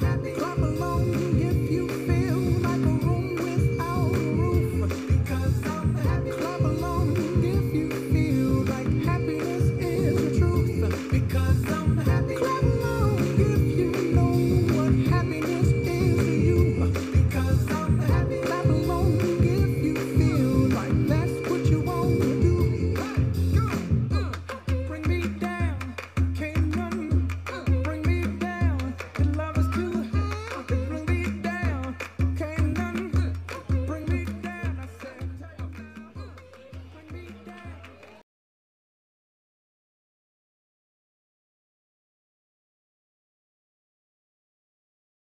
happy.